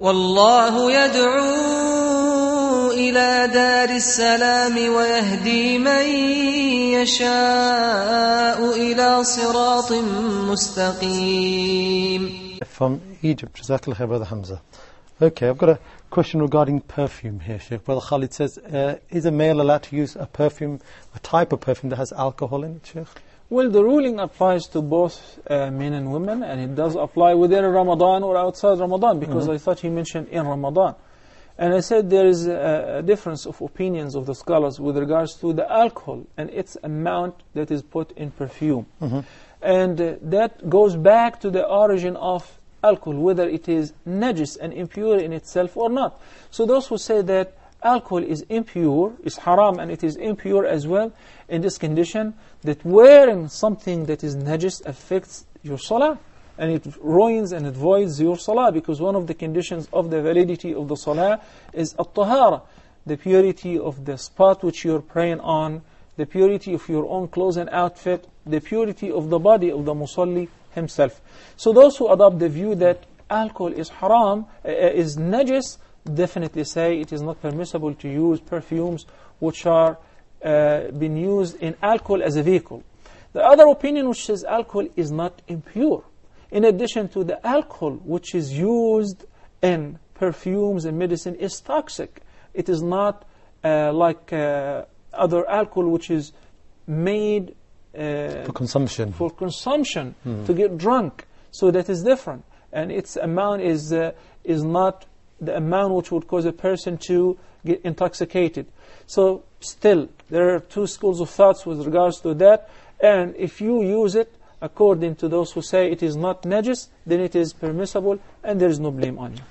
والله يدعو إلى دار السلام ويهدي من يشاء إلى صراط مستقيم From Egypt, Jazakallah khair, Brother Hamza. Okay, I've got a question regarding perfume here, Sheikh. Brother Khalid says, uh, is a male allowed to use a perfume, a type of perfume that has alcohol in it, Sheikh? Well, the ruling applies to both uh, men and women, and it does apply within Ramadan or outside Ramadan, because I thought he mentioned in Ramadan. And I said there is a, a difference of opinions of the scholars with regards to the alcohol and its amount that is put in perfume. And uh, that goes back to the origin of alcohol, whether it is najis and impure in itself or not. So those who say that alcohol is impure, is haram, and it is impure as well, in this condition, that wearing something that is najis affects your salah, and it ruins and it voids your salah, because one of the conditions of the validity of the salah is at-tahara, the purity of the spot which you're praying on, the purity of your own clothes and outfit, the purity of the body of the musalli himself. So those who adopt the view that alcohol is haram, uh, is najis, definitely say it is not permissible to use perfumes which are uh, being used in alcohol as a vehicle. The other opinion which says alcohol is not impure. In addition to the alcohol which is used in perfumes and medicine is toxic. It is not uh, like uh, other alcohol which is made uh, For consumption. for consumption to get drunk. So that is different, and its amount is uh, is not the amount which would cause a person to get intoxicated. So still, there are two schools of thoughts with regards to that, and if you use it according to those who say it is not najis, then it is permissible, and there is no blame on you.